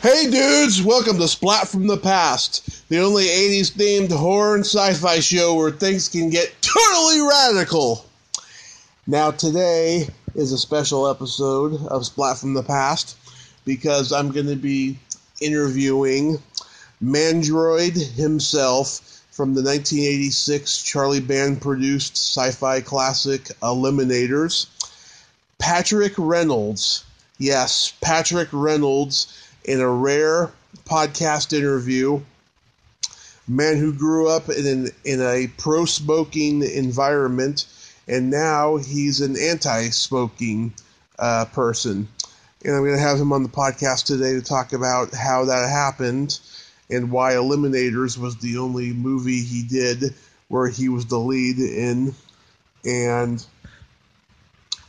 Hey dudes, welcome to Splat from the Past, the only 80s themed horror and sci fi show where things can get totally radical. Now, today is a special episode of Splat from the Past because I'm going to be interviewing Mandroid himself from the 1986 Charlie Band produced sci fi classic Eliminators, Patrick Reynolds. Yes, Patrick Reynolds in a rare podcast interview. Man who grew up in an, in a pro smoking environment, and now he's an anti smoking uh, person. And I'm going to have him on the podcast today to talk about how that happened and why Eliminators was the only movie he did where he was the lead in, and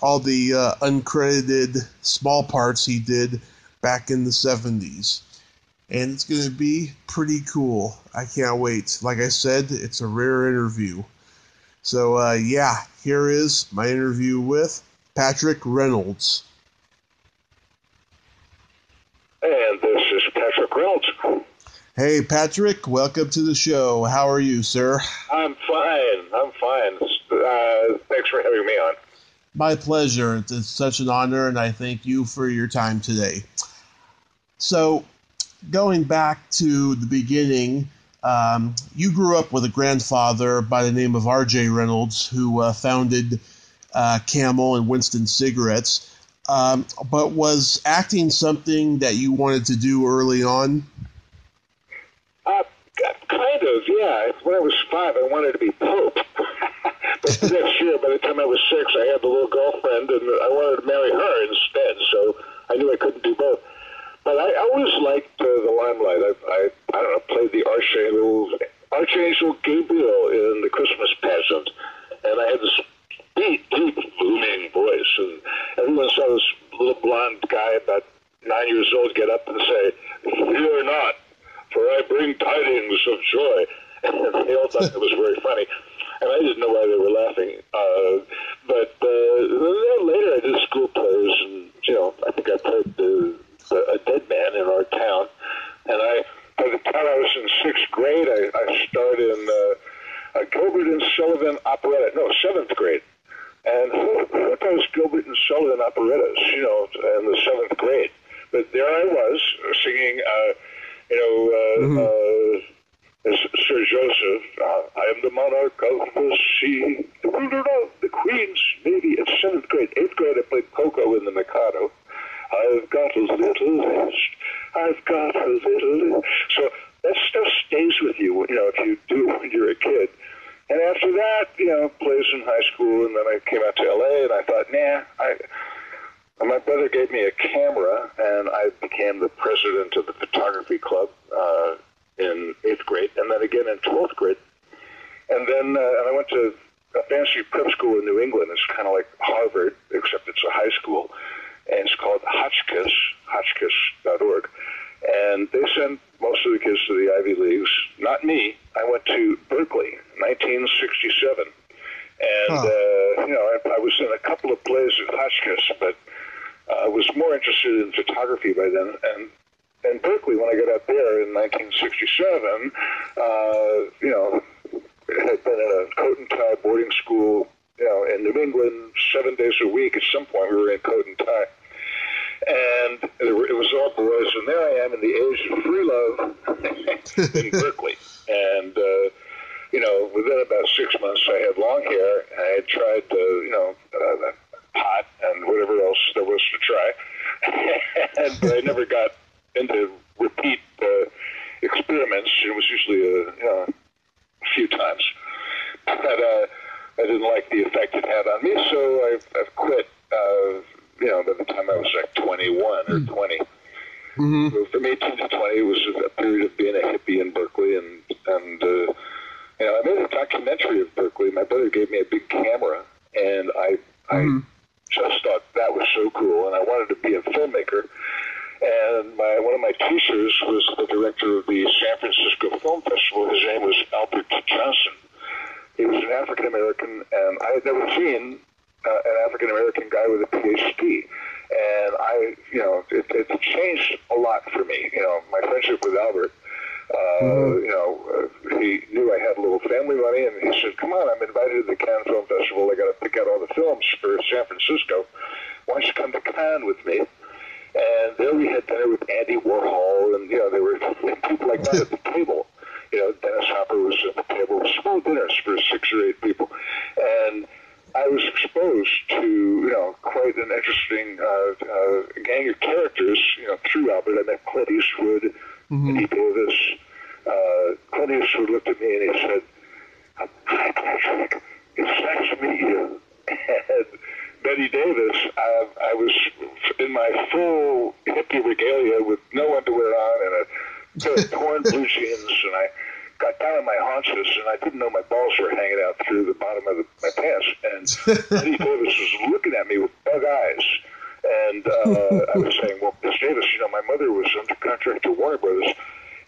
all the uh, uncredited small parts he did back in the 70s. And it's going to be pretty cool. I can't wait. Like I said, it's a rare interview. So, uh, yeah, here is my interview with Patrick Reynolds. And this is Patrick Reynolds. Hey, Patrick, welcome to the show. How are you, sir? I'm fine. I'm fine. Uh, thanks for having me on. My pleasure. It's such an honor, and I thank you for your time today. So, going back to the beginning, um, you grew up with a grandfather by the name of R.J. Reynolds, who uh, founded uh, Camel and Winston Cigarettes. Um, but was acting something that you wanted to do early on? Uh, kind of, yeah. When I was five, I wanted to be Pope. but next year, by the time I was six, I had a little girlfriend, and I wanted to marry her instead. So I knew I couldn't do both. But I always liked uh, the limelight. I, I, I don't know, played the Archangel, Archangel Gabriel in the Christmas pageant, and I had this deep, deep, booming voice, and everyone saw this little blonde guy about nine years old get up and but uh, I didn't like the effect it had on me, so I've, I've quit. Uh, you know, by the time I was like 21 or hmm. 20. Mm-hmm. So from 18 to 20, was a period of being a hippie in Berkeley, and and uh, you know, I made a documentary of Berkeley. My brother gave me a big camera, and I mm-hmm. I just thought that was so cool, and I wanted to be a filmmaker. And my one of my teachers was the director of the San Francisco Film Festival. His name was Albert Johnson. He was an African American, and I had never seen uh, an African American guy with a PhD. and I, you know, it, it's changed a lot for me. You know, my friendship with Albert. Uh, mm-hmm. You know, uh, he knew I had a little family money, and he said, "Come on, I'm invited to the Cannes Film Festival. I got to pick out all the films for San Francisco. Why don't you come to Cannes with me?" And there we had dinner with Andy Warhol, and you know, there were people like that at the table. You know, Dennis Hopper was at the table. Small dinners for six or eight people, and I was exposed to you know quite an interesting uh, uh, gang of characters. You know, through Albert, I met Clint Eastwood, mm-hmm. Eddie Davis. Uh, Clint Eastwood looked at me and he said, "Hi, Patrick. It's nice to meet you." And Bette Davis, I, I was in my full hippie regalia with no underwear on and a pair of torn blue jeans, and I got down on my haunches, and I didn't know my balls were hanging out through the bottom of the, my pants. And Bette Davis was looking at me with bug eyes. And uh, I was saying, well, Miss Davis, you know, my mother was under contract to Warner Brothers.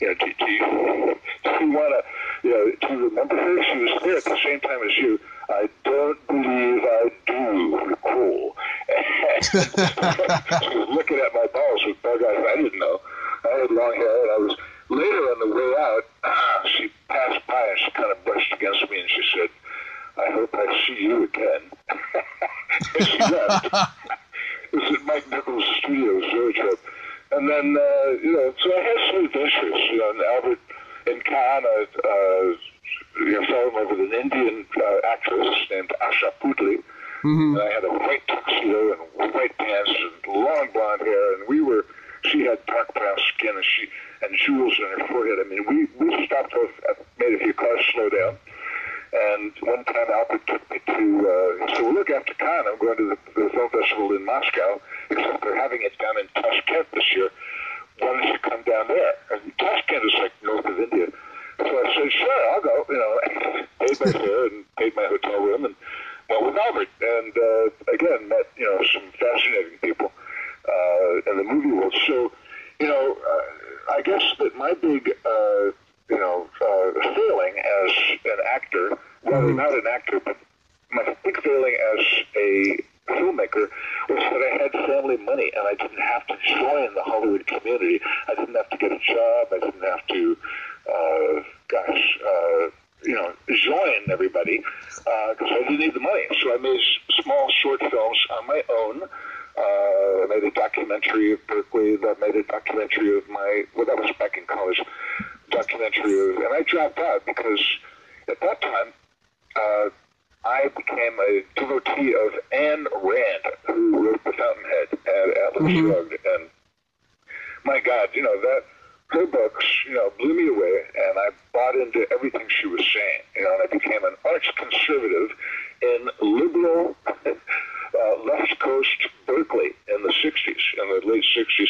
You know, do, do you, do you want to, you know, do you remember her? She was there at the same time as you. I don't believe I do. Cool. she was looking at my balls with bug eyes. I didn't know. I had long hair, and I was later on the way out. Uh, she passed by and she kind of brushed against me, and she said, "I hope I see you again." and she left. it was at Mike Nichols' studio, Zoetrope. And then, uh, you know, so I had some adventures. You know, and Albert in Cannes, uh, you know, fell in love with an Indian uh, actress named Asha Puthli. Mm-hmm. And I had a white tuxedo and white pants and long blonde hair, and we were. She had dark brown skin, and she and jewels in her forehead. I mean, we we stopped off, made a few cars slow down, and one time Albert took me to. Uh, he said, "Well, look, after Cannes, I'm going to the, the film festival in Moscow, except they're having it down in Tashkent this year. Why don't you come down there?" And Tashkent is like north of India. So I said, sure, I'll go. You know, paid my fare and paid my hotel room and went with Albert. And uh, again, met you know some fascinating people uh, in the movie world. So, you know, uh, I guess that my big uh, you know uh, failing as an actor, well, mm-hmm. not an actor, but my big failing as a filmmaker was that I had family money and I didn't have to join the Hollywood community. I didn't have to get a job. I didn't have to uh, gosh, uh, you know, join everybody because uh, I didn't need the money. So I made small short films on my own. Uh, I made a documentary of Berkeley. I made a documentary of my, well, that was back in college, documentary of, and I dropped out because at that time, uh, I became a devotee of Ayn Rand, who wrote The Fountainhead at Atlas mm-hmm. Shrugged. And my God, you know, that her books, you know, blew me away, and I bought into everything she was saying. You know, and I became an arch conservative in liberal uh, left coast Berkeley in the '60s, in the late '60s,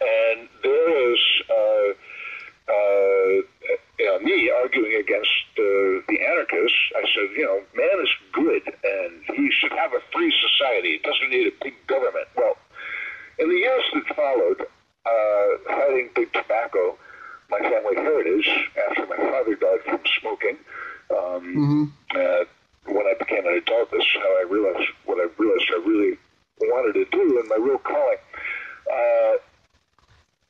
and there is. Uh, uh, you know, me arguing against uh, the anarchists, I said, you know, man is good and he should have a free society. He doesn't need a big government. Well, in the years that followed, uh, hiding big tobacco, my family heritage, after my father died from smoking. Um, mm-hmm. uh, when I became an adult, that's how I realized what I realized I really wanted to do and my real calling. Uh,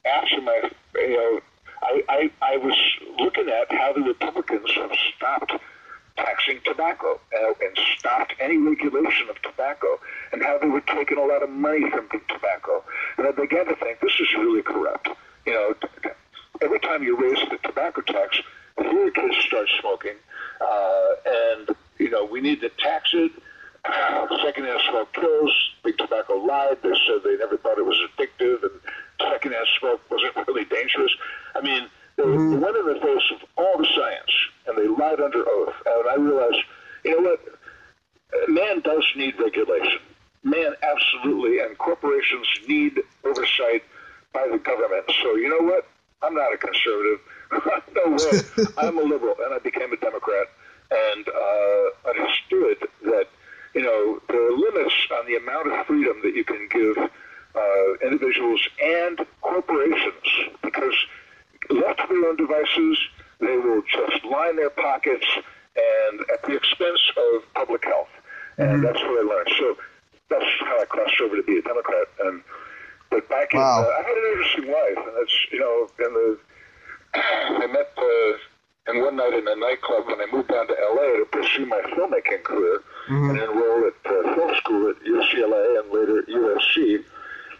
after my, you know, I, I, I was looking at how the Republicans have stopped taxing tobacco uh, and stopped any regulation of tobacco and how they were taking a lot of money from tobacco. And I began to think this is really corrupt. You know, every time you raise the tobacco tax, fewer kids start smoking, uh, and you know we need to tax it. Uh, secondhand smoke kills. Big tobacco lied. They said they never thought it was addictive, and secondhand smoke wasn't really dangerous. I mean, they, mm-hmm. they went in the face of all the science, and they lied under oath. And I realized, you know what? Man does need regulation. Man absolutely, and corporations need oversight by the government. So you know what? I'm not a conservative. no way. I'm a liberal, and I became a Democrat, and uh, understood that you know there are limits on the amount of freedom that you can give uh, individuals and corporations because left to their own devices, they will just line their pockets and at the expense of public health. And mm-hmm. that's what I learned. So that's how I crossed over to be a Democrat. And but back in, Wow. uh, I had an interesting life, and that's you know, in the I met uh, and one night in a nightclub when I moved down to LA to pursue my filmmaking career and enroll at uh, film school at UCLA and later at USC.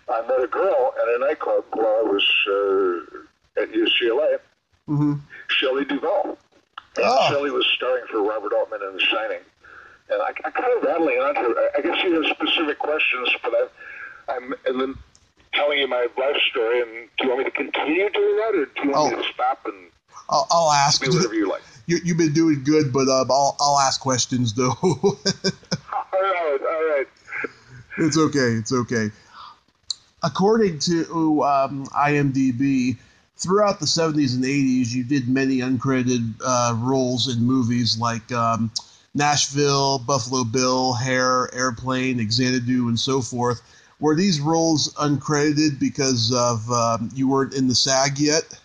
I met a girl at a nightclub while I was uh, at UCLA, hmm Shelley Duvall. Oh. Shelley was starring for Robert Altman in The Shining. And I, I kind of rattling on to her. I, I guess you have specific questions, but I'm, I'm and then telling you my life story. And do you want me to continue doing that, or do you want me Oh. to stop and I'll, I'll ask. whatever you like? You, you've been doing good, but uh, I'll, I'll ask questions though. all right, all right. it's okay. It's okay. According to um, IMDb, throughout the 70s and 80s, you did many uncredited uh, roles in movies like um, Nashville, Buffalo Bill, Hair, Airplane, Xanadu, and so forth. Were these roles uncredited because of um, you weren't in the SAG yet?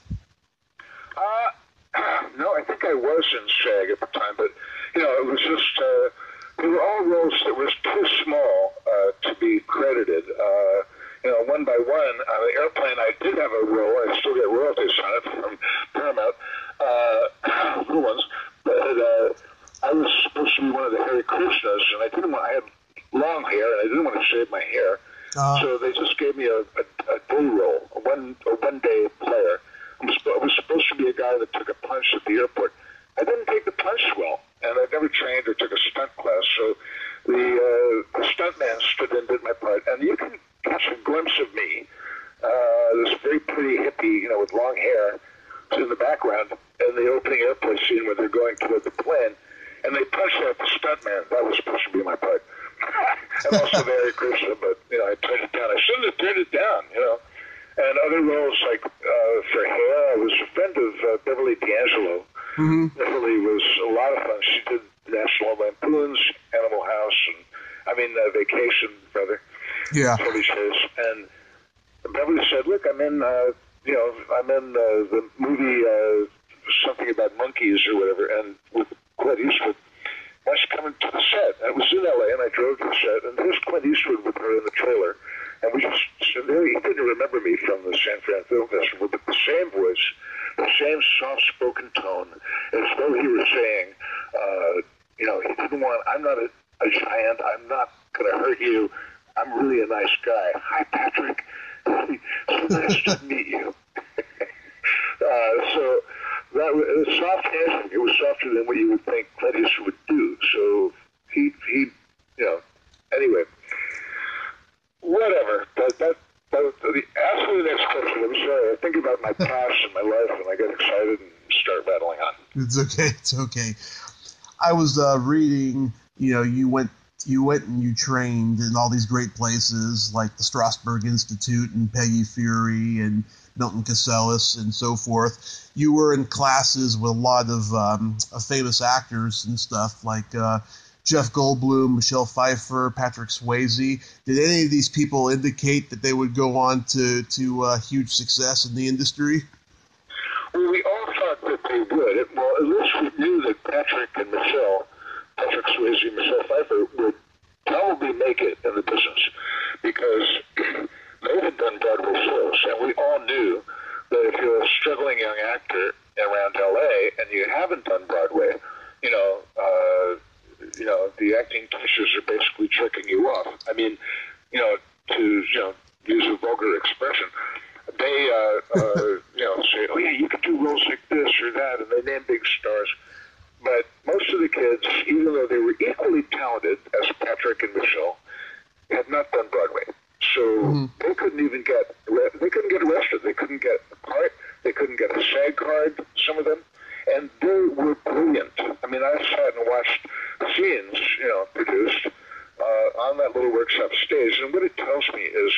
I was in SAG at the time, but you know, it was just uh, they were all roles that was too small uh, to be credited. Uh, you know, one by one, on the airplane, I did have a role. I still get royalties on it from Paramount, uh, little ones. But uh, I was supposed to be one of the Hare Krishnas, and I didn't want. I had long hair, and I didn't want to shave my hair. Uh, So they just gave me a, a, a day role, a one a one day player. I was, I was supposed to be a guy that took a punch at the airport. I didn't take the punch well, and I never trained or took a stunt class. So the uh, the stuntman stood in, did my part, and you can catch a glimpse of me, uh, this very pretty hippie, you know, with long hair, in the background in the opening airplane scene when they're going toward the plane, and they punched out the stuntman. That was supposed to be my part. and also very Krishna, but you know, I turned it down. I shouldn't have turned it down, you know. And other roles like uh, for hair, I was a friend of uh, Beverly D'Angelo. mhm. Beverly was a lot of fun. She did National Lampoon's, Animal House, and I mean uh, Vacation, brother, Yeah. TV shows. And Beverly said, "Look, I'm in, uh, you know, I'm in uh, the movie uh, something about monkeys or whatever, and with Clint Eastwood." Why don't you come into the set? It was in LA, and I drove to the set, and there's Clint Eastwood with her in the trailer. And so there, he didn't remember me from the San Fran Film Festival, but the same voice, the same soft spoken tone, as though he were saying, uh, you know, he didn't want, I'm not a, a giant, I'm not going to hurt you, I'm really a nice guy. Hi, Patrick. so nice to meet you. uh, so that was, was soft handshake. It was softer than what you would think Eastwood would do. So he, he, you know, anyway, whatever. That, that, that, the, ask me the next question. I'm sorry. I think about my past and my life, and I get excited and start rattling on. It's okay. It's okay. I was uh, reading. You know, you went you went and you trained in all these great places like the Strasberg Institute and Peggy Feury and Milton Katselas and so forth. You were in classes with a lot of, um, famous actors and stuff like uh, Jeff Goldblum, Michelle Pfeiffer, Patrick Swayze. Did any of these people indicate that they would go on to to uh, huge success in the industry? Well, we all thought that they would. Well, at least we knew that Patrick and Michelle, Patrick Swayze and Michelle Pfeiffer, would probably make it in the business because they had done Broadway shows, and we all knew that if you're a struggling young actor around LA and you haven't done Broadway, you know, uh, you know, the acting teachers are basically tricking you off. I mean, you know, to you know, use a vulgar expression, they uh, uh, you know say, oh yeah, you can do roles like this or that, and they name big stars. But most of the kids, even though they were equally talented as Patrick and Michelle, had not done Broadway. So they couldn't even get they couldn't get arrested. They couldn't get a part. They couldn't get a SAG card. Some of them, and they were brilliant. I mean, I sat and watched scenes, you know, produced uh, on that little workshop stage, and what it tells me is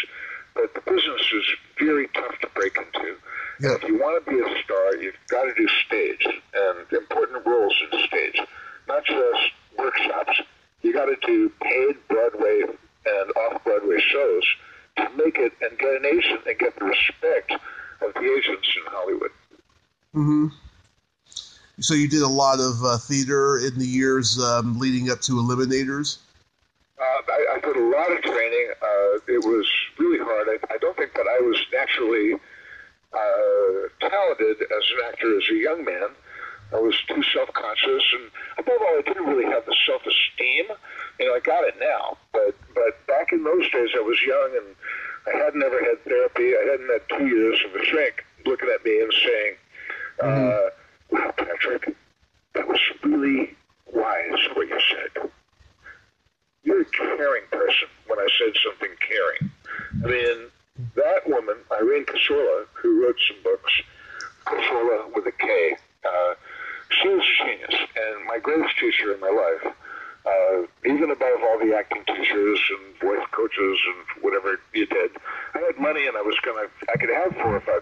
that the business is very tough to break into. Yeah. If you want to be a star, you've got to do stage and important roles in stage, not just workshops. You got to do paid Broadway and off-Broadway shows to make it and get an agent and get the respect of the agents in Hollywood. hmm so you did a lot of uh, theater in the years um, leading up to Eliminators. Uh, I, I, did a lot of training. Uh, it was really hard. I, I, don't think that I was naturally uh, talented as an actor as a young man. I was too self-conscious, and above all, I didn't really have the self-esteem. You know, I got it now, but but back in those days, I was young and I hadn't ever had therapy. I hadn't had two years of a shrink looking at me and saying. Mm-hmm. Uh, Patrick. That was really wise what you said. You're a caring person when I said something caring. I mean, that woman, Irene Kassorla, who wrote some books, Kassorla with a K, uh, she was a genius and my greatest teacher in my life. Uh, even above all the acting teachers and voice coaches and whatever you did, I had money and I was gonna, I could have four or five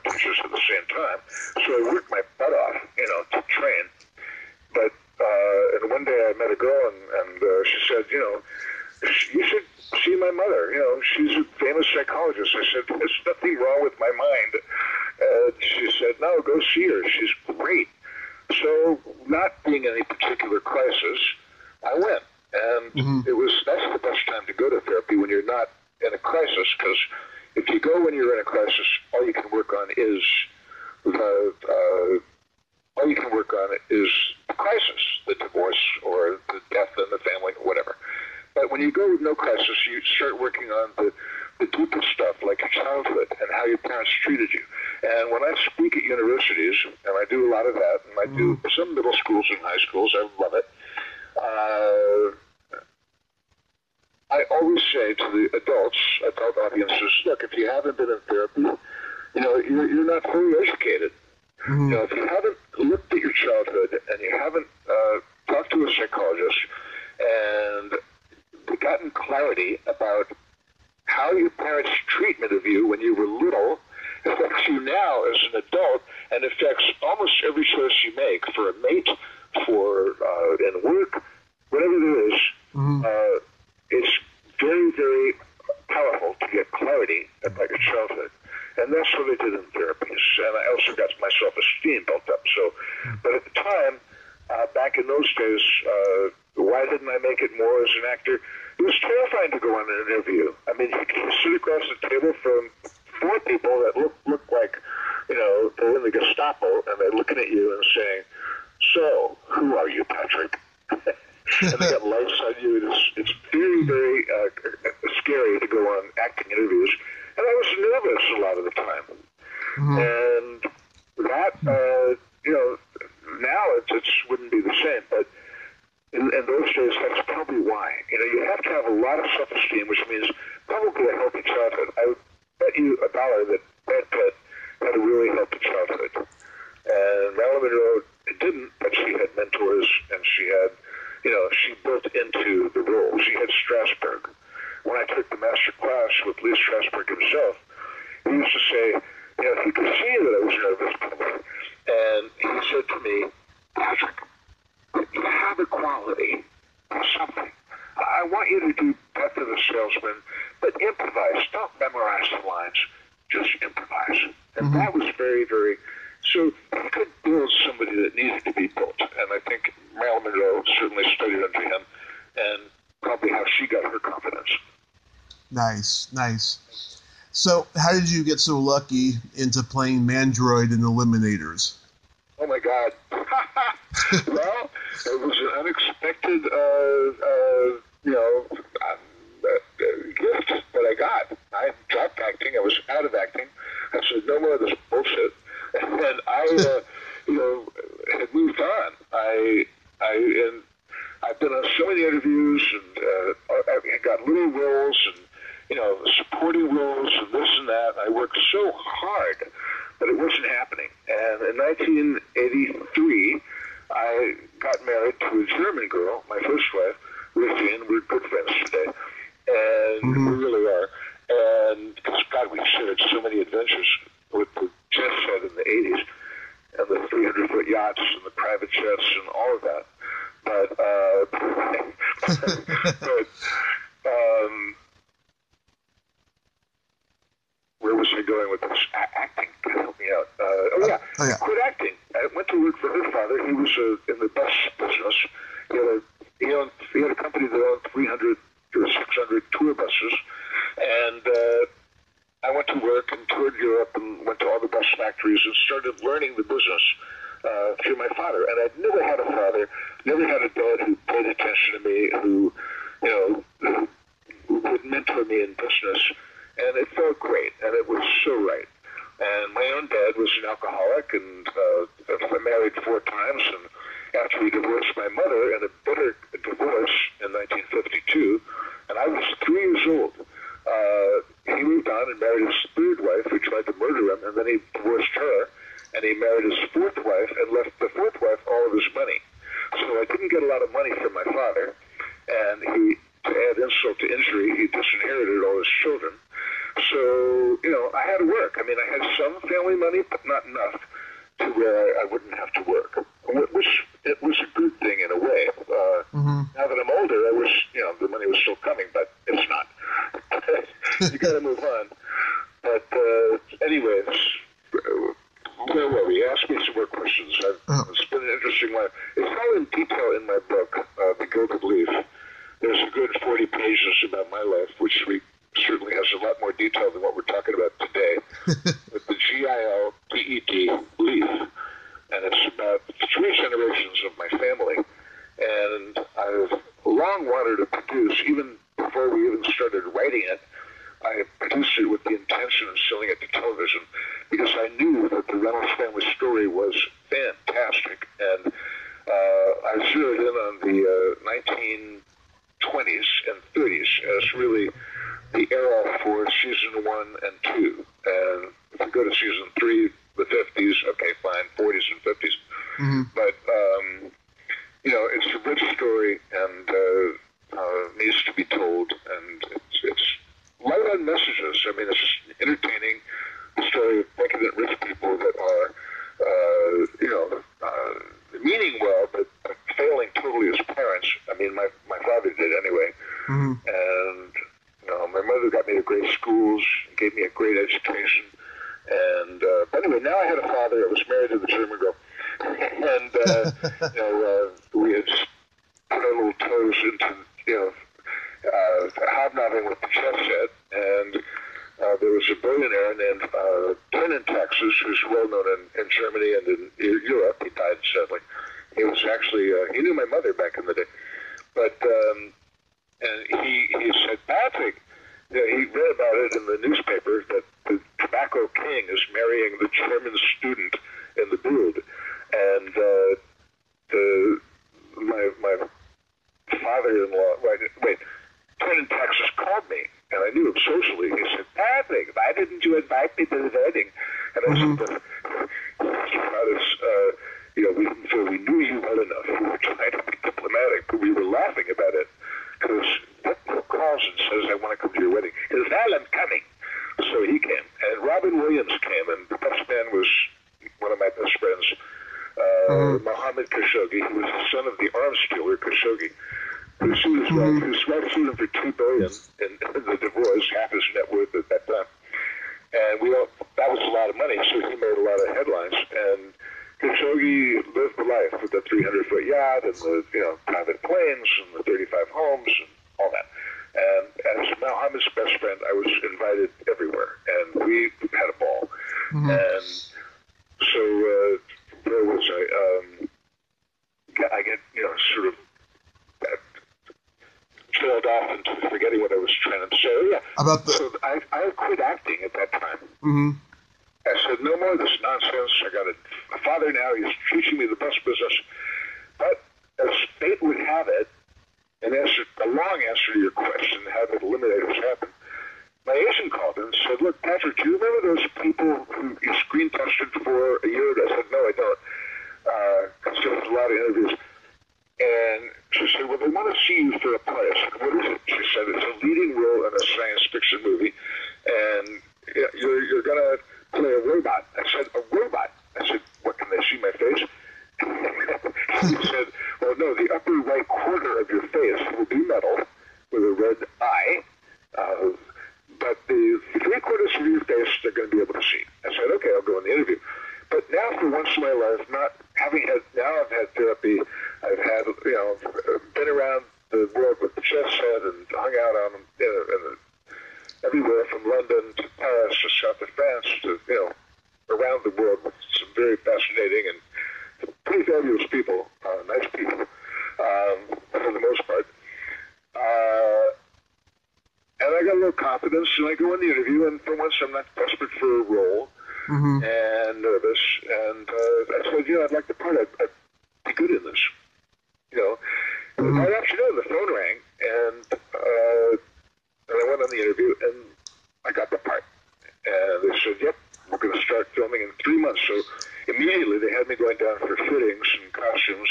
mean, he can shoot across the table from four people that look look like, you know, they're in the Gestapo and they're looking at you and saying, "So, who are you, Patrick?" and they got lights on you. It's it's very very uh, Nice. So, how did you get so lucky into playing Mandroid and Eliminators? but um, where was I going with this? Acting, help me out. Uh, oh, yeah. oh yeah, quit acting. I went to work for her father. He was uh, in the bus business. He had a 50s. Mm-hmm. But Mm-hmm. I said, no more of this nonsense. I got a, a father now. He's teaching me the bus business. But as fate would have it, and answer a long answer to your question, how did eliminators happen? My agent called and said, look, Patrick, do you remember those people who you screen tested for a year ago? I said, no, I don't. Because uh, there was a lot of interviews. And she said, well, they want to see you for a play. I said, what is it? She said, it's a leading role in a science fiction movie. And you're, you're gonna play a robot. I said, a robot? I said, what, can they see my face? he said, well, no, the upper right corner of your face will be metal with a red eye, uh, but the three quarters of your face they're going to be able to see. I said, okay, I'll go in the interview. But now, for once in my life, not having had, now I've had therapy, I've had, you know, been around the world with chess head and hung out on, you know, in everywhere from London to Paris to South of France to, you know, around the world with some very fascinating and pretty fabulous people, uh, nice people, um, for the most part. Uh, and I got a little confidence, and I go in the interview, and for once I'm not desperate for a role mm-hmm. and nervous. And uh, I said, you know, I'd like the part. I'd, I'd be good in this. You know, mm-hmm. right the phone rang, and uh, and I went on the interview, and I got the part. And they said, yep, we're going to start filming in three months. So immediately they had me going down for fittings and costumes.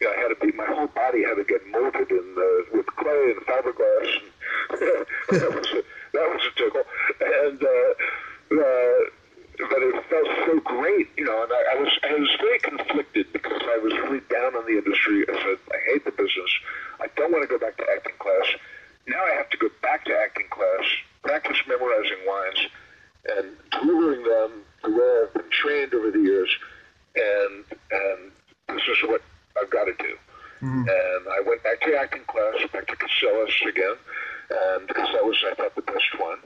You know, I had to be, my whole body had to get molded in uh, with clay and fiberglass. And that was a, that was a tickle. And uh, uh, but it felt so great, you know. And I, I was I was very conflicted because I was really down on the industry. I said I hate the business. I don't want to go back to acting class. Now I have to go back to acting class, practice memorizing lines, and delivering them the way I've been trained over the years. And and this is what I've got to do. Mhm. And I went back to acting class, back to Katselas again, and because that was I thought the best one.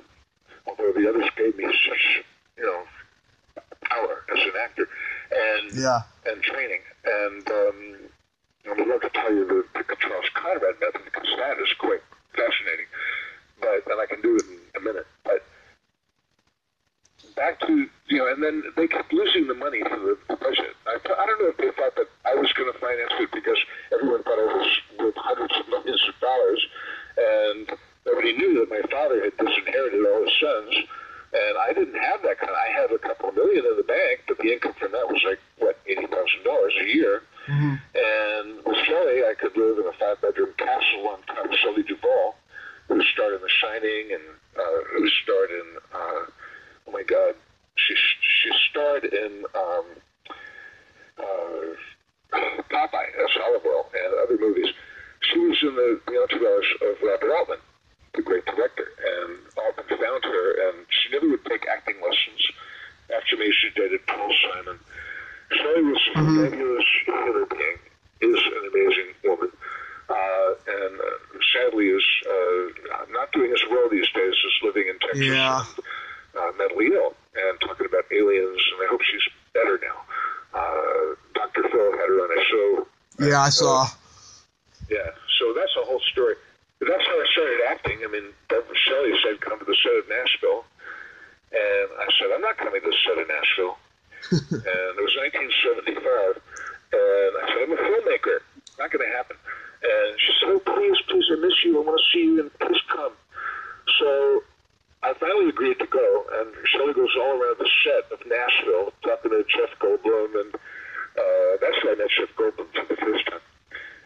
Although the others gave me such, you know, power as an actor, and Yeah. and training. And um, I would love to tell you the, the Charles Conrad method because that is quite fascinating. But and I can do it in a minute. But back to you know, and then they kept losing the money for the, the budget. I, I don't know if they thought that I was going to finance it because everyone thought I was worth hundreds of millions of dollars, and nobody knew that my father had disinherited all his sons. And I didn't have that kind. Of, I had a couple million in the bank, but the income from that was like what eighty thousand dollars a year. Mm-hmm. And with Shelley, I could live in a five-bedroom castle on top of Shelley Duvall, who starred in The Shining and uh, who starred in, uh, oh my God, she she starred in um, uh, Popeye Olive Oil and other movies. She was in the, the entourage of Robert Altman, the great director, and Altman found her, and she never would take acting lessons. After me, she dated Paul Simon. Shelley was a Mhm. fabulous human being, is an amazing woman, uh, and uh, sadly is uh, not doing as well these days as living in Texas Yeah. and uh, mentally ill and talking about aliens, and I hope she's better now. Uh, Dr. Phil had her on a show Yeah, I saw. yeah, so that's a whole story. But that's how I started acting. I mean, Deborah Shelley said, come to the set of Nashville. And I said, I'm not coming to the set of Nashville. And it was 1975. And I said, I'm a filmmaker. Not going to happen. And she said, oh, please, please, I miss you. I want to see you, and please come. So I finally agreed to go. And Shelley goes all around the set of Nashville, talking to Jeff Goldblum. And uh, that's where I met Jeff Goldblum for the first time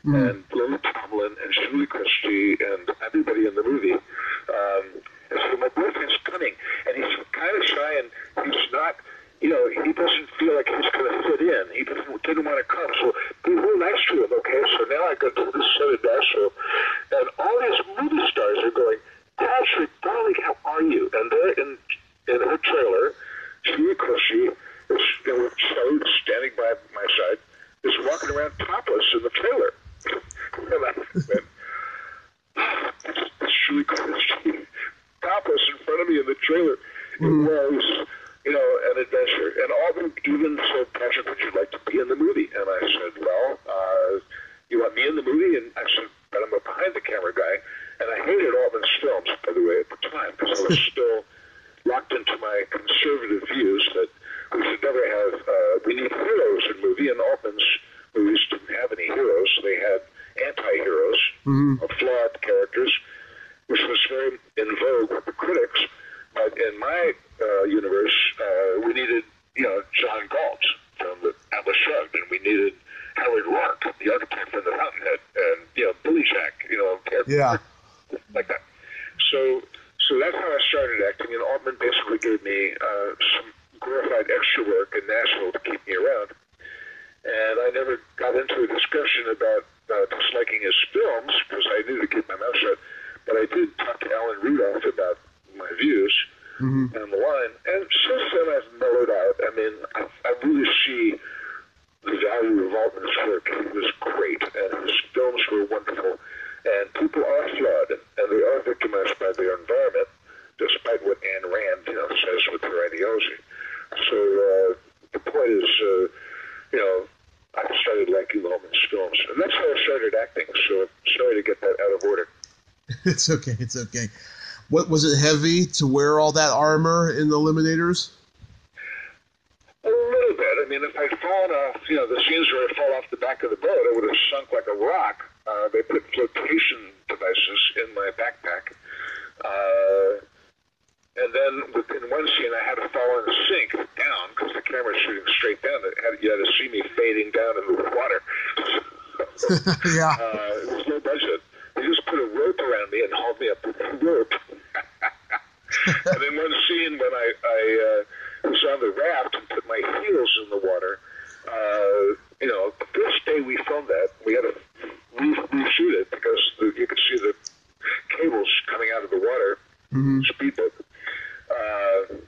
Mhm. and Lily Tomlin and Julie Christie and everybody in the movie. Um, and so my boyfriend's coming, and he's kind of shy, and he's not, you know, he doesn't feel like he's going to fit in. He doesn't, didn't want to come, so be real nice to him, okay? So now I go to this of Nashville, and all these movie stars are going, Patrick, darling, how are you? And they're in, in her trailer. Julie Christie is, you know, Shelley standing by my side, is walking around topless in the trailer. and I went, that's, that's Julie Christie topless in front of me in the trailer. It was, you know, an adventure. And Altman even said, Patrick, would you like to be in the movie? And I said, well, uh, you want me in the movie? And I said, but I'm a behind the camera guy. And I hated Altman's films, by the way, at the time, because I was still locked into my conservative views that we should never have, uh, we need heroes in movie, and Altman's movies didn't have any heroes. They had anti-heroes, Mhm. uh, flawed characters, which was very in vogue with the critics. But in my uh, universe, uh, we needed, you know, John Galt from the Atlas Shrugged, and we needed Howard Roark, the architect from the Fountainhead, and you know, Billy Jack, you know, Yeah. like that. So, so that's how I started acting, and Altman basically gave me uh, some glorified extra work in Nashville to keep me around. And I never got into a discussion about uh, disliking his films because I knew to keep my mouth shut. But I did talk to Alan Rudolph about my views Mhm. down the line. And since then, I've mellowed out. I mean, I, I really see the value of Altman's work. He was great, and his films were wonderful. And people are flawed, and, and they are victimized by their environment, despite what Ayn Rand, you know, says with her ideology. So, uh, uh, you know, I started liking Altman's films, and that's how I started acting. So sorry to get that out of order. It's okay. It's okay. What was it heavy to wear all that armor in the Eliminators? A little bit. I mean, if I'd fallen off, you know, the scenes where I fall off the back of the boat, I would have sunk like a rock. Uh, they put flotation devices in my backpack. Uh, and then within one scene, I had to fall in the sink down because the camera's shooting straight down. It had, you had to see me fading down into the water. yeah. Uh, it was low budget. Put a rope around me and hauled me up with a rope. and then one scene when I, I uh, was on the raft and put my heels in the water, uh, you know, the first day we filmed that, we had to re- reshoot it because the, you could see the cables coming out of the water, hmm speedboat. Uh,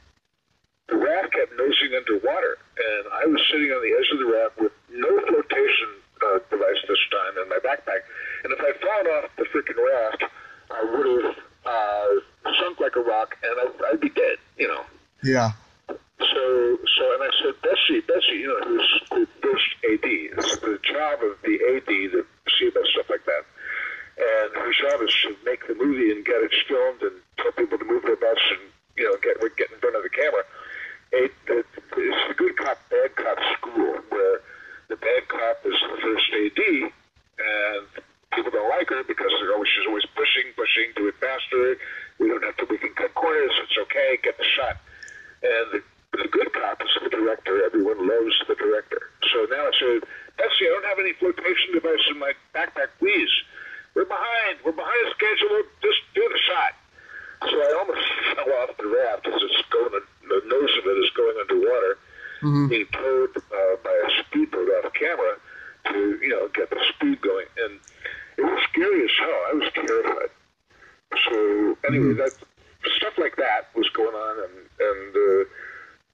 the raft kept nosing underwater, and I was sitting on the edge of the raft with no flotation uh, device this time in my backpack. And if I'd fallen off the freaking raft, I would have uh, sunk like a rock, and I'd, I'd be dead, you know. Yeah. So, so, and I said, Bessie, Bessie, you know, who's the first AD. It's the job of the AD to see about stuff like that. And her job is to make the movie and get it filmed and tell people to move their butts and, you know, get get in front of the camera. It, it, it's the good cop, bad cop school where the bad cop is the first AD and people don't like her because they're always, she's always pushing, pushing, do it faster. We don't have to, we can cut corners. It's okay. Get the shot. And the, the good cop is the director. Everyone loves the director. So now I said, Betsy, I don't have any flotation device in my backpack. Please. We're behind. We're behind schedule. Just do the shot. So I almost fell off the raft as it's going, the nose of it is going underwater, hmm being towed uh, by a speedboat off camera to, you know, get the speed going. And it was scary as hell. I was terrified. So anyway, Mhm. that stuff like that was going on, and and uh,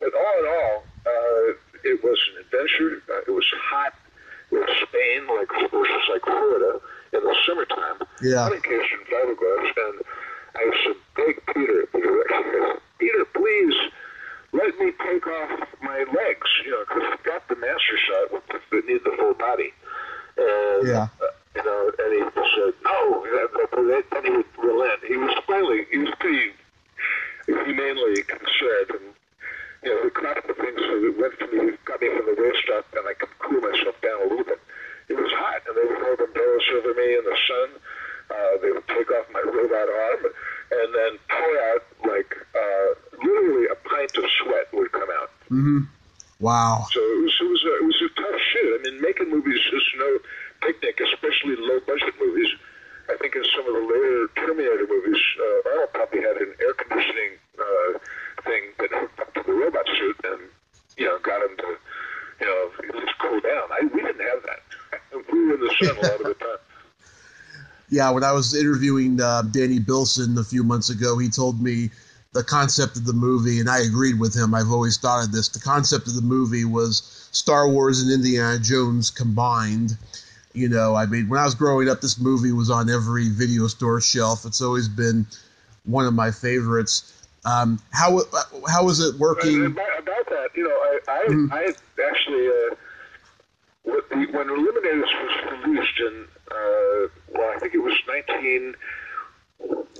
but all in all, uh, it was an adventure. Uh, it was hot. Was Spain, like versus like Florida in the summertime. Yeah. On occasion, fiberglass, and I said, "Beg Peter, Peter, please." Let me take off my legs, you know, because I've got the master shot with the, that need the full body. And, Yeah. uh, you know, and he said, no, that, that, that, then he would relent. He was finally, he was pretty humanely concerned. And, you know, the crop of things that went from me, got me from the waist up, and I could cool myself down a little bit. It was hot, and they would hold umbrellas over me in the sun. Uh, they would take off my robot arm and then pour out, like, uh, literally a pint of sweat would come out. Mm-hmm. Wow. So it was, it was, a, it was a tough shoot. I mean, making movies is no picnic, especially low budget movies. I think in some of the later Terminator movies, uh, Arnold probably had an air conditioning uh, thing that hooked up to the robot suit and, you know, got him to, you know, least cool down. I, we didn't have that. We were in the sun a lot of the time. Yeah, when I was interviewing uh, Danny Bilson a few months ago, he told me the concept of the movie, and I agreed with him. I've always thought of this. The concept of the movie was Star Wars and Indiana Jones combined. You know, I mean, when I was growing up, this movie was on every video store shelf. It's always been one of my favorites. Um, how how was it working? about, about that, you know, I I, Mhm. I actually uh, when the- Eliminators was released in uh, well, I think it was nineteen.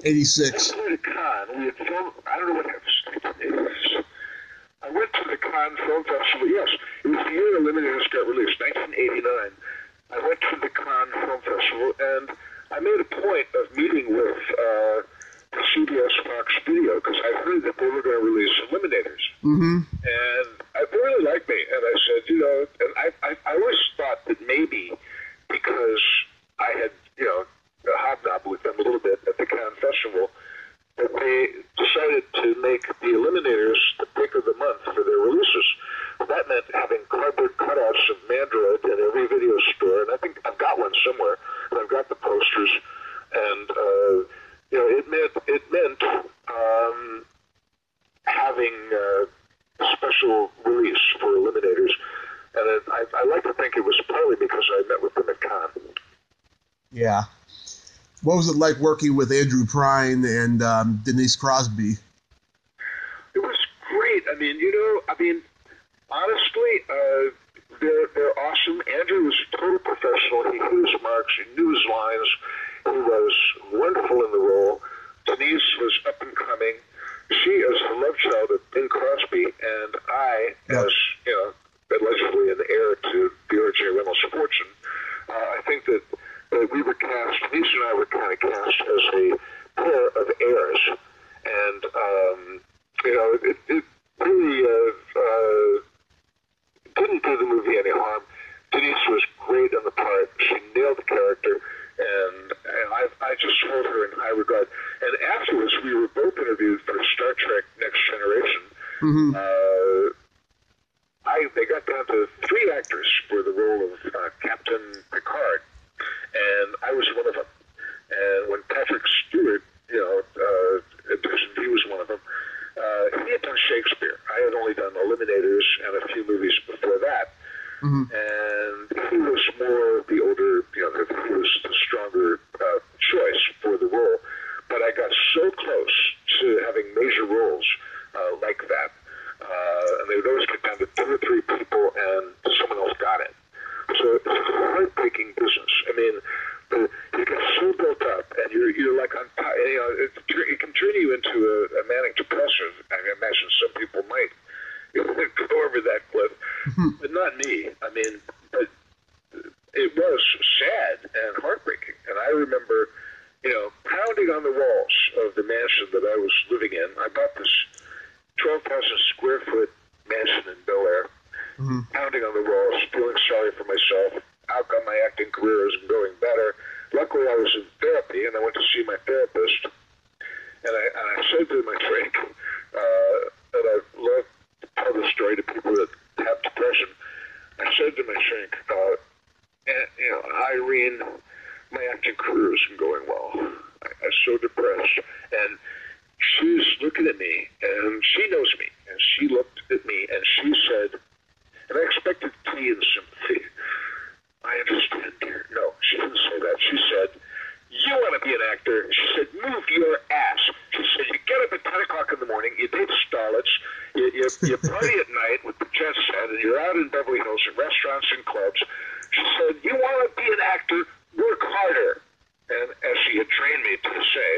Eighty six. went to Cannes. We had filmed. I don't know what it was. It was. I went to the Cannes Film Festival. Yes, it was the year Eliminators got released, 1989. I went to the Cannes Film Festival, and I made a point of meeting with uh, the CBS Fox Video because I heard that they were going to release Eliminators Mm-hmm. and I they really liked me. And I said, you know, and I, I, I always thought that maybe because I had, you know, hobnobbed with them a little bit at the Cannes Festival, that they decided to make the Eliminators the pick of the month for their releases. That meant having cardboard cutouts of Mandroid in every video store, and I think I've got one somewhere, and I've got the posters, and uh, you know, it meant it meant um, having uh, a special release for Eliminators, and it, I, I like to think it was partly because I met with them at Cannes. Yeah. What was it like working with Andrew Prine and um, Denise Crosby? It was great. I mean, you know, I mean, honestly, uh, they're they're awesome. Andrew was a total professional. He knew his marks. He knew his lines. He was wonderful in the role. Denise was up and coming. She is the love child of Bing Crosby, and I, Yep. as you know, allegedly an heir to R.J. Reynolds' fortune, uh, I think that, that we were cast. Denise and I were kind of cast as a pair of heirs, and um, you know, it, it really uh, uh, didn't do the movie any harm. Denise was great in the part. She nailed the character, and, and I, I just hold her in high regard. And afterwards, we were both interviewed for Star Trek Next Generation. Uh, I they got down to three actors for the role of uh, Captain Picard, and I was one of them. And when Patrick Stewart, you know, uh, he was one of them. Uh, he had done Shakespeare. I had only done Eliminators and a few movies before that. And he was more the older, you know, he was the stronger uh, choice for the role. But I got so close to having major roles uh, like that. Uh, and they would always get down to two or three people, and someone else got it. It's a heartbreaking business. I mean, the, you get so built up, and you're you're like on top. You know, it, it can turn you into a, a manic depressive. I imagine some people might you know, go over that cliff, mm-hmm. but not me. I mean, but it was sad and heartbreaking. And I remember, you know, pounding on the walls of the mansion that I was living in. I bought this 12,000 square foot mansion in Bel Air, pounding on the walls, feeling sorry for myself. How come my acting career isn't going better? Luckily, I was in therapy, and I went to see my therapist. And I, and I said to my friend uh, that I love to tell this story to people that have depression. I said to my shrink, uh, and, you know, Irene, my acting career isn't going well. I, I'm so depressed. And she's looking at me, and she knows me, and she looked at me, and she said, and I expected tea and sympathy. I understand, dear. No, she didn't say that. She said, you want to be an actor. She said, move your ass. She said, you get up at 10 o'clock in the morning, you date starlets, you, you, you party at night with the jet set, and you're out in Beverly Hills in restaurants and clubs. She said, you want to be an actor, work harder. And as she had trained me to say,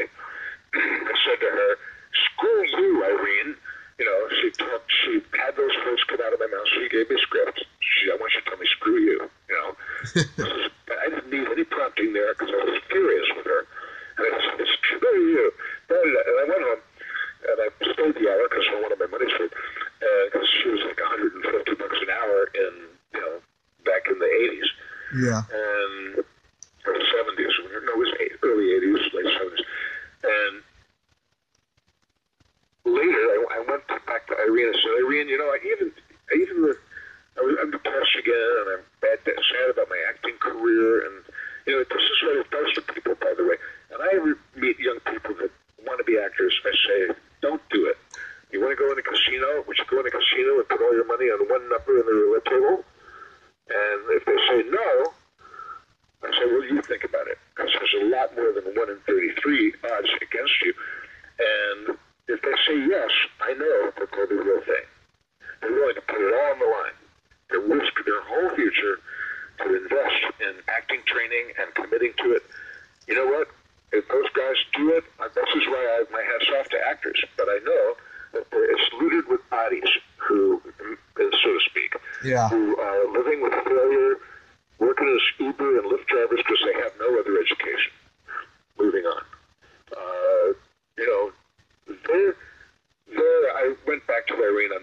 I said to her, screw you, Irene. You know, she talked, she had those words come out of my mouth. She gave me a script. She, I want you to tell me, screw you. You know, I didn't need any prompting there because I was furious with her. And I said, screw you. And I went home and I stayed the hour because I wanted my money's worth. Because she was like 150 bucks an hour in, you know, back in the 80s Yeah. and or the seventies. No, it was early eighties, late seventies. And later, I, I went back to Irene and said, Irene, you know, I even, I even, I was, I'm depressed again, and I'm bad, sad about my acting career, and you know, this is what it does to people, by the way. And I meet young people that want to be actors. I say, don't do it. You want to go in a casino? Would you go in a casino and put all your money on one number in the roulette table? And if they say no, I say, well, you think about it, because there's a lot more than 1 in 33 odds against you. And if they say yes, I know that they'll do the real thing. They're willing to put it all on the line. They risk their whole future to invest in acting training and committing to it. You know what? If those guys do it, this is why I have my hats off to actors. But I know that they're- it's littered with bodies who, mm, so to speak, Yeah. who are living with failure, working as Uber and Lyft drivers because they have no other education. Moving on. Uh, you know, there, there, uh, I went back to Irene. I'm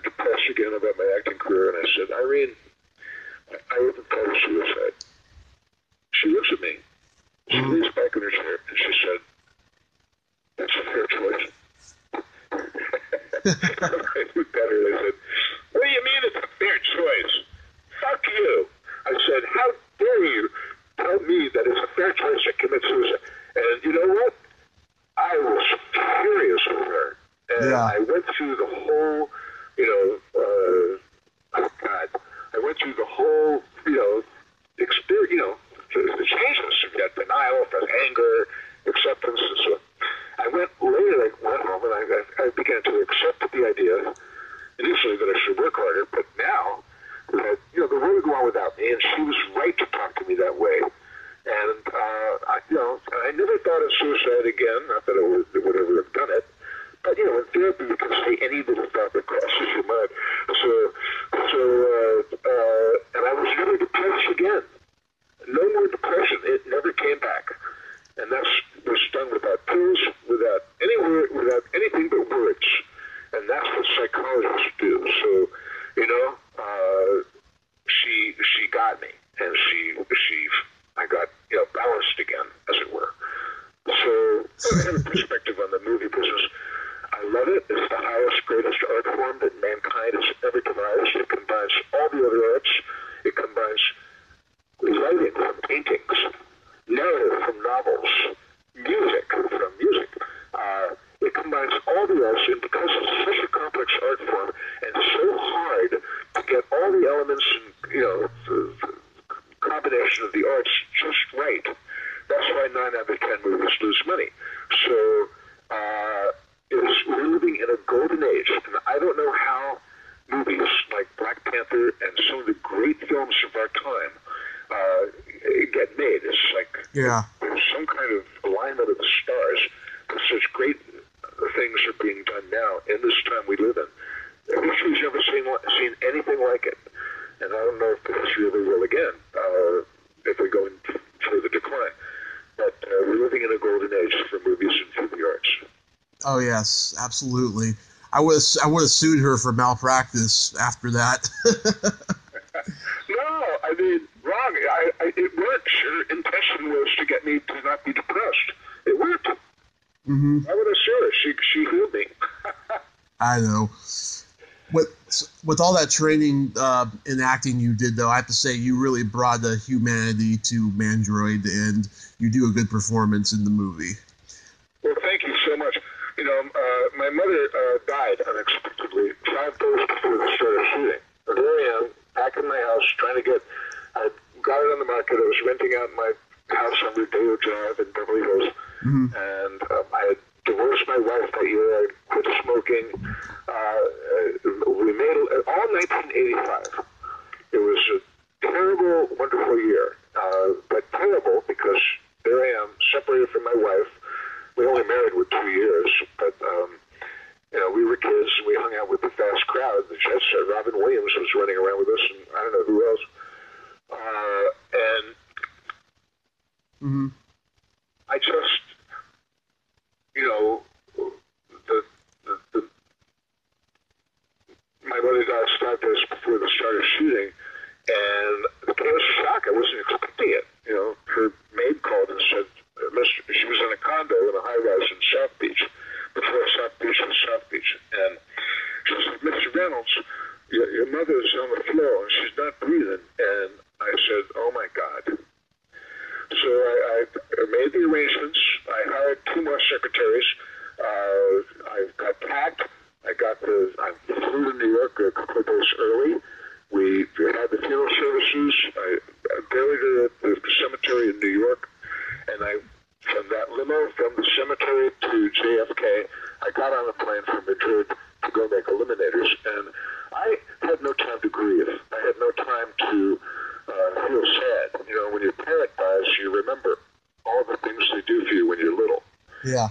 great things are being done now in this time we live in. History's never seen seen anything like it, and I don't know if the history ever will again. Uh, if we go in further decline, but uh, we're living in a golden age for movies and for the arts. Oh yes, absolutely. I would I would have sued her for malpractice after that. No, I mean, wrong. I, I, it worked. Her intention was to get me to not be depressed. It worked. Hmm I would have sure. She she healed me. I know. With with all that training uh, in acting you did, though, I have to say you really brought the humanity to Mandroid, and you do a good performance in the movie. well, thank you so much. You know, uh, my mother uh, died unexpectedly five days before the start of shooting. And there I am, back in my house, trying to get. I got it on the market. I was renting out my house on Rodeo Drive in Beverly Hills, Mhm. and um, I had divorced my wife that year. I quit smoking. Uh, uh, we made all 1985. It was a terrible, wonderful year, uh, but terrible because there I am, separated from my wife. We only married with two years, but um, you know, we were kids and we hung out with the fast crowd. The Jet Set, Robin Williams was running around with us, and I don't know who else. Uh, and hmm I just, you know, the, the, the my mother died five days before the start of shooting, and it was a shock. I wasn't expecting it. You know, her maid called and said, she was in a condo in a high rise in South Beach, before South Beach was South Beach, and she said, Mr. Reynolds, your, your mother's on the floor and she's not breathing. And I said, Oh my God. So I, I made the arrangements. I hired two more secretaries. Uh, I got packed. I got the. I flew to New York a couple of days early. We had the funeral services. I, buried her at the cemetery in New York, and I from that limo from the cemetery to JFK. I got on a plane from Madrid to go make eliminators, and I had no time to grieve. I had no time to uh, feel sad. You know, when your parent dies, you remember all the things they do for you when you're little. Yeah.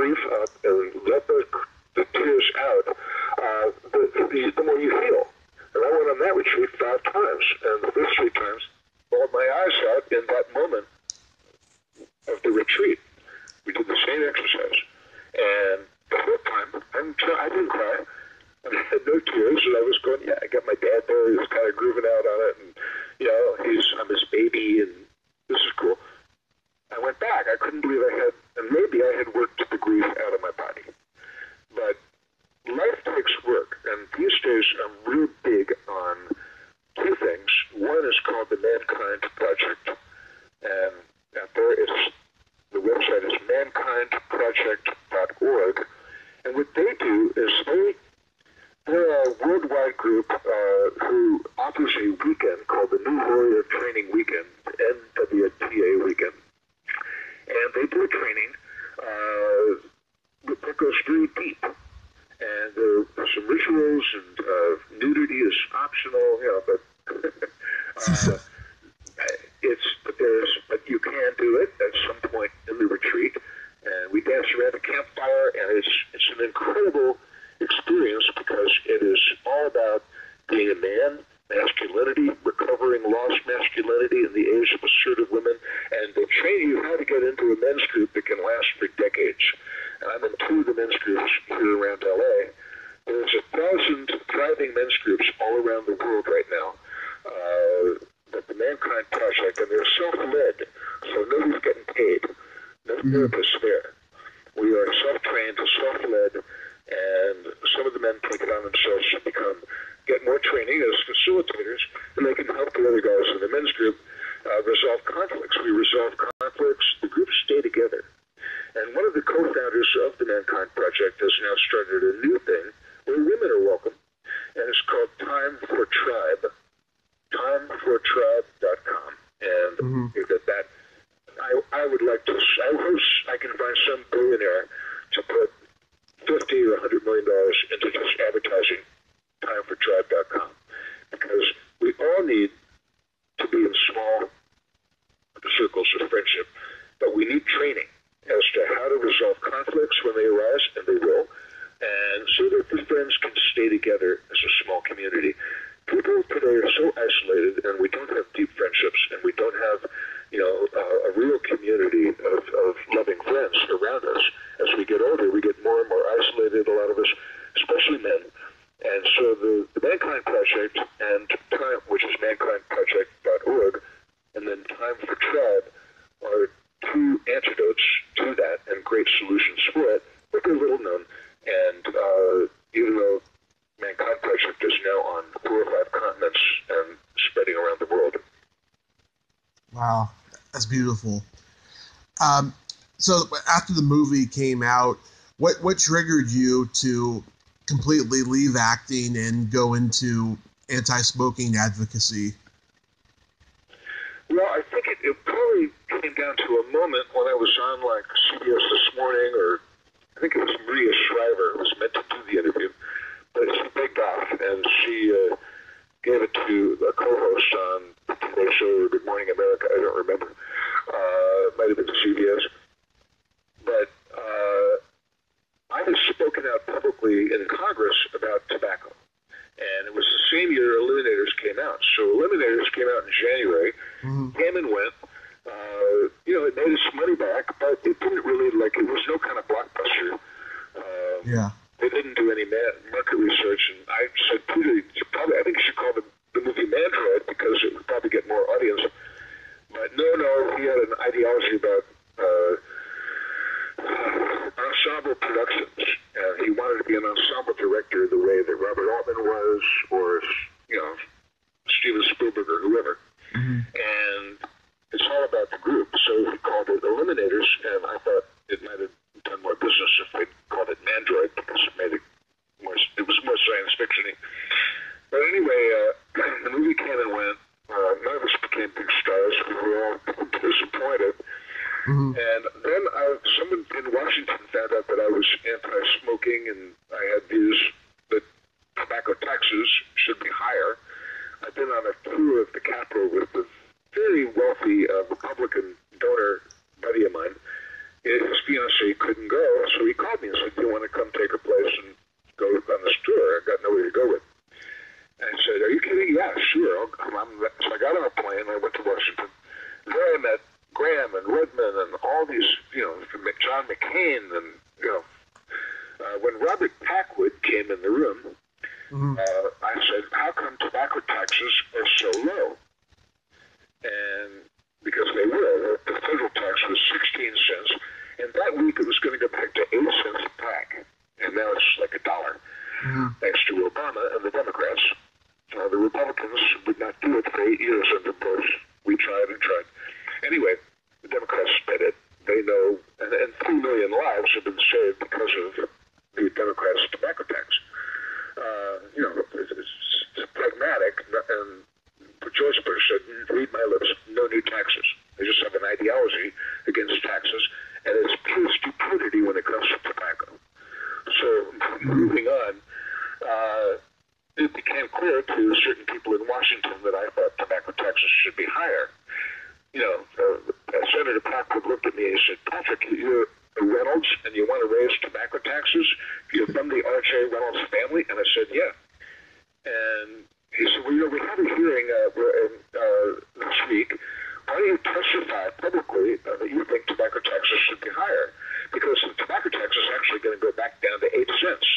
grief at a leopard would like to beautiful. Um, so after the movie came out, what what triggered you to completely leave acting and go into anti-smoking advocacy? Steven Spielberg or whoever. Mm-hmm. And it's all about the group. So we called it Eliminators, and I thought it might have done more business if we called it Mandroid because it made it more. It was more science fictiony. But anyway, uh, the movie came and went. Uh, none of us became big stars. We were all disappointed. Mm-hmm. And then I, someone in Washington found out that I was anti-smoking and I had views that tobacco taxes should be higher. I've been on a tour of the Capitol with a very wealthy uh, Republican donor buddy of mine. His fiance couldn't go, so he called me and said, "Do you want to come take her place and go on this tour?" I got nowhere to go with. And I said, "Are you kidding? Yeah, sure. I'll come." I'm, so I got on a plane. I went to Washington. There I met Gramm and Rudman and all these, you know, John McCain and you know. Uh, when Robert Packwood came in the room, mm-hmm. uh, I said, "How come tobacco taxes are so low?" And because they were, the federal tax was 16 cents, and that week it was going to go back to 8 cents a pack, and now it's like a dollar. Mm-hmm. Thanks to Obama and the Democrats. Uh, the Republicans would not do it for eight years under Bush. We tried and tried. Anyway, the Democrats spent it. They know, and, and three million lives have been saved because of the Democrats' tobacco tax. Uh, you know, it's, it's pragmatic, and George Bush said, read my lips, no new taxes. They just have an ideology against taxes, and it's pure stupidity when it comes to tobacco. So, moving on, uh, it became clear to certain people in Washington that I thought tobacco taxes should be higher. You know, uh, Senator Packwood looked at me and said, Patrick, you're Reynolds and you want to raise tobacco taxes? You're from the R.J. Reynolds family? And I said, yeah. And he said, well, you know, we had a hearing uh, uh, this week. Why don't you testify publicly uh, that you think tobacco taxes should be higher? Because the tobacco tax is actually going to go back down to 8 cents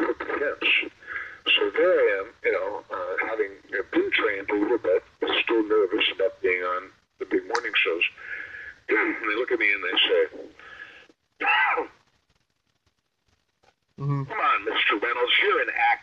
most powerful defense so there I am, you know, uh, having you know, been trained a little bit, but still nervous about being on the big morning shows. and they look at me and they say, mm-hmm. "Come on, Mr. Reynolds, you're an actor.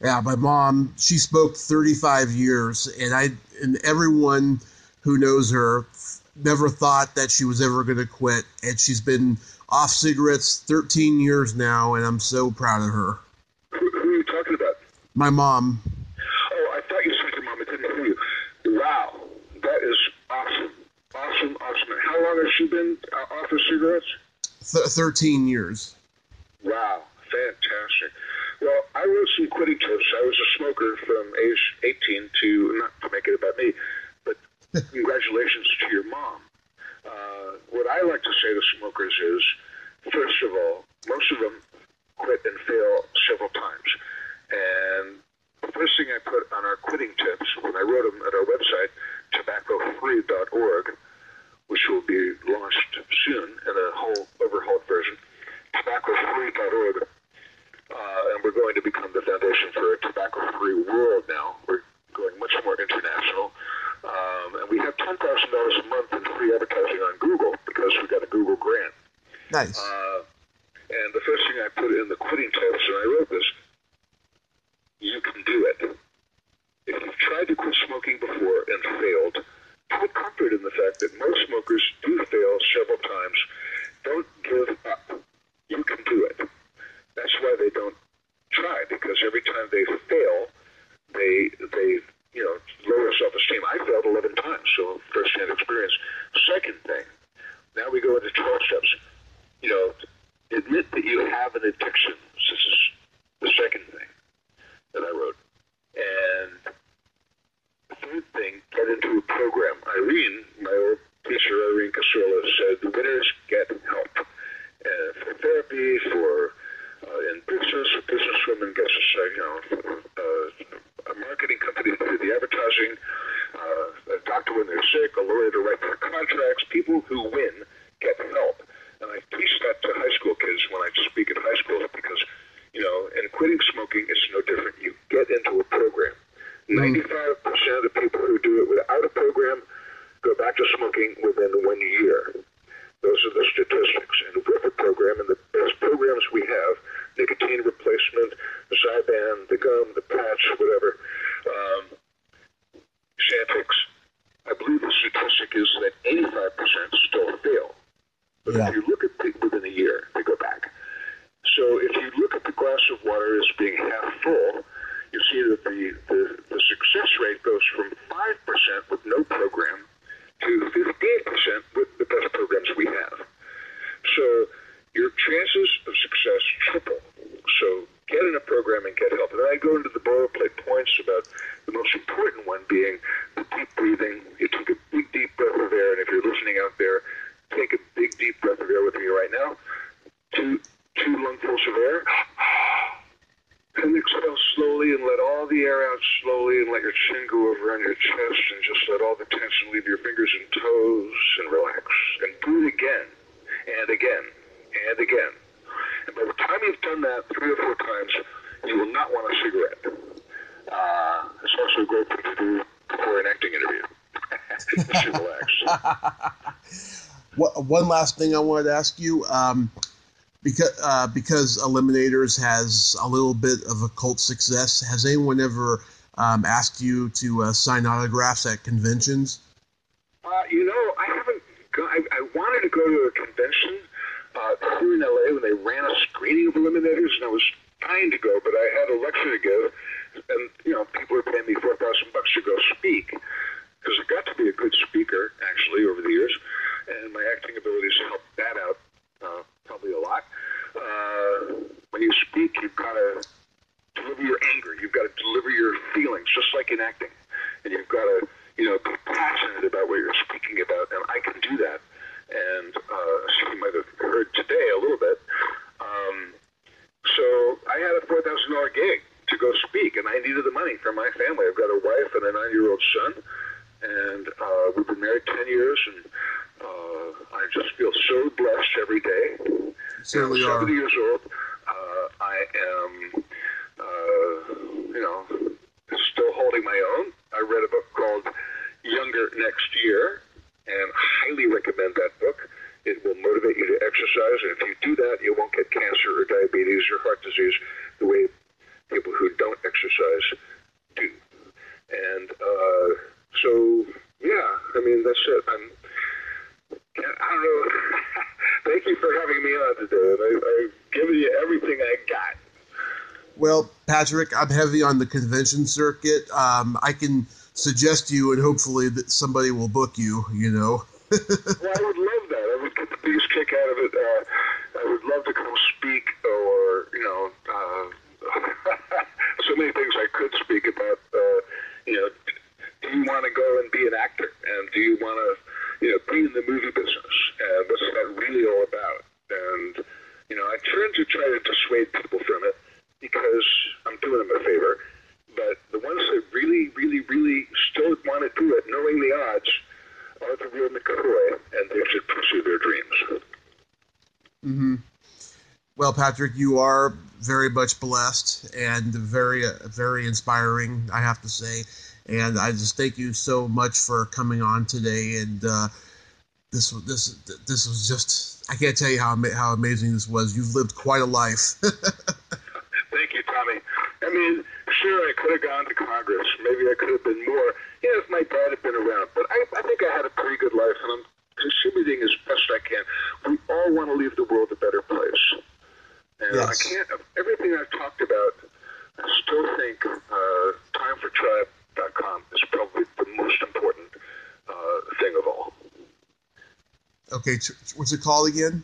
Yeah, my mom, she smoked 35 years, and I and everyone who knows her never thought that she was ever going to quit, and she's been off cigarettes 13 years now, and I'm so proud of her. Who, who are you talking about? My mom. Oh, I thought you said your mom. I didn't hear you. Wow, that is awesome, awesome, awesome. How long has she been uh, off of cigarettes? Th- 13 years. Wow, fantastic. Well, I wrote some quitting tips. I was a smoker from age 18 to, not to make it about me, but congratulations to your mom. Uh, what I like to say to smokers is, first of all, most of them quit and fail several times. And the first thing I put on our quitting tips, when I wrote them at our website, tobaccofree.org, which will be launched soon in a whole overhauled version, tobaccofree.org, uh, and we're going to become the foundation for a tobacco-free world now. We're going much more international. Um, and we have $10,000 a month in free advertising on Google because we got a Google grant. Nice. Uh, and the first thing I put in the quitting tips, and I wrote this, you can do it. If you've tried to quit smoking before and failed, put comfort in the fact that most smokers do fail several times. Don't give up. You can do it. That's why they don't try, because every time they fail, they they you know lower self-esteem. I failed 11 times, so first-hand experience. Second thing, now we go into 12 steps. You know, admit that you have an addiction. This is the second thing that I wrote. And the third thing, get into a program. Irene, my old teacher, Irene Kassorla, said the winners get help. Uh, for therapy, for uh, in business, a businesswoman gets a, say, you know, uh, a marketing company to do the advertising, uh, a doctor when they're sick, a lawyer to write their contracts. People who win get help. And I teach that to high school kids when I speak at high schools because, you know, in quitting smoking, it's no different. You get into a program. 95% of the people who do it without a program go back to smoking within one year. Those are the statistics. And with a program, and the best programs we have, nicotine replacement, Zyban, the gum, the patch, whatever, um, Chantix, I believe the statistic is that 85% still fail. But Yeah. if you look at people within a year, they go back. So if you look at the glass of water as being half full, you see that the, the, the success rate goes from 5% with no program to 15% with the best programs we have. So your chances of success triple. So get in a program and get help. And then I go into the boilerplate points about the most important one being the deep breathing. You take a big, deep breath of air, and if you're listening out there, take a big, deep breath of air with me right now. Two, two lungfuls of air. And exhale slowly and let all the air out slowly and let your chin go over on your chest and just let all the tension leave your fingers and toes and relax. And breathe again and again and again. And by the time you've done that three or four times, you will not want a cigarette. Uh, it's also a great thing to do before an acting interview. Just to relax. What, one last thing I wanted to ask you, um, because uh, because Eliminators has a little bit of a cult success. Has anyone ever um, asked you to uh, sign autographs at conventions? Uh, you know, I haven't. Go, I, I wanted to go to a convention uh, here in LA when they ran a screening of Eliminators, and I was trying to go, but I had a lecture to give, and you know, people were paying me four thousand bucks to go speak because I got to be a good speaker actually over the years, and my acting abilities helped that out uh, probably a lot. Uh, when you speak, you've got to deliver your anger. You've got to deliver your feelings, just like in acting, and you've got to, you know, be passionate about what you're speaking about. And I can do that. And uh, so you might have heard today a little bit. Um, so I had a four thousand dollar gig to go speak, and I needed the money for my family. I've got a wife and a nine year old son, and uh, we've been married ten years, and uh, I just feel so blessed every day. Certainly I'm are. 70 years old. Uh, I am, uh, you know, still holding my own. I read a book called Younger Next Year, and highly recommend that book. It will motivate you to exercise, and if you do that, you won't get cancer or diabetes or heart disease the way people who don't exercise do. And uh, so, yeah, I mean, that's it. I'm, I don't know. Thank you for having me on today. I, I've given you everything I got. Well, Patrick, I'm heavy on the convention circuit. Um, I can suggest you, and hopefully that somebody will book you. You know. well, I would love that. I would get the biggest kick out of it. Uh, I would love to come speak, or you know, uh, so many things I could speak about. Uh, you know, do you want to go and be an actor, and do you want to, you know, be in the movie business, and what's that really all about? And you know, I tend to try to dissuade people from it because I'm doing them a favor. But the ones that really, really, really still want to do it, knowing the odds, are the real McCoy, and they should pursue their dreams. Mm-hmm. Well, Patrick, you are very much blessed and very, very inspiring, I have to say. And I just thank you so much for coming on today. And uh, this, this, this was just—I can't tell you how how amazing this was. You've lived quite a life. thank you, Tommy. I mean, sure, I could have gone to Congress. Maybe I could have been more. Yeah, if my dad had been around. But I, I think I had a pretty good life, and I'm contributing as best I can. We all want to leave the world a better place. And yes. I can't, everything I've talked about, I still think uh, timefortribe.com is probably the most important uh, thing of all. Okay, what's it called again?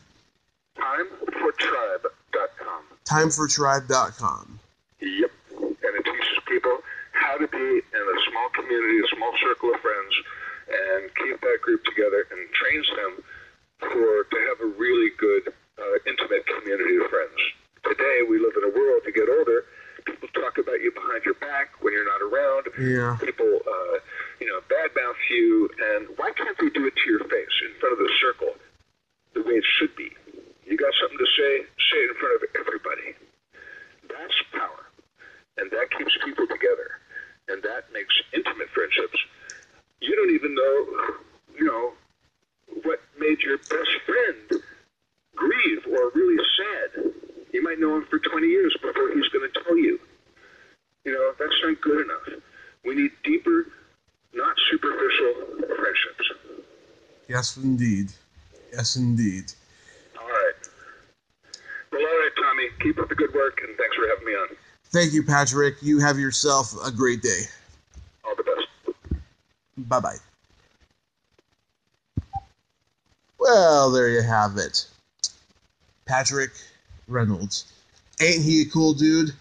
Timefortribe.com. Timefortribe.com. Yep. And it teaches people how to be in a small community, a small circle of friends, and keep that group together and trains them for to have a really good, uh, intimate community of friends. Today, we live in a world, you get older, people talk about you behind your back when you're not around. Yeah. People, uh, you know, badmouth you, and why can't they do it to your face in front of the circle the way it should be? You got something to say, say it in front of everybody. That's power. And that keeps people together. And that makes intimate friendships. You don't even know, you know, what made your best friend grieve or really sad. You might know him for 20 years before he's going to tell you. You know, that's not good enough. We need deeper, not superficial friendships. Yes, indeed. Yes, indeed. All right. Well, all right, Tommy. Keep up the good work, and thanks for having me on. Thank you, Patrick. You have yourself a great day. All the best. Bye bye. Well, there you have it. Patrick Reynolds. Ain't he a cool dude?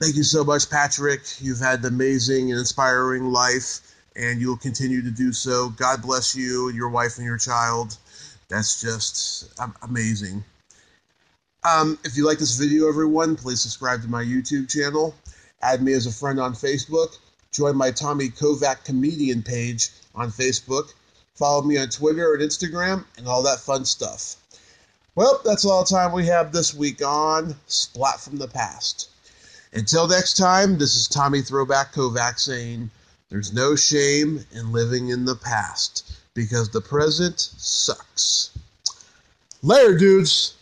Thank you so much, Patrick. You've had an amazing and inspiring life, and you'll continue to do so. God bless you and your wife and your child. That's just amazing. Um, if you like this video, everyone, please subscribe to my YouTube channel. Add me as a friend on Facebook. Join my Tommy Kovac comedian page on Facebook. Follow me on Twitter and Instagram and all that fun stuff. Well, that's all the time we have this week on Splat from the Past. Until next time, this is Tommy Throwback Kovac saying, There's no shame in living in the past because the present sucks. Later, dudes.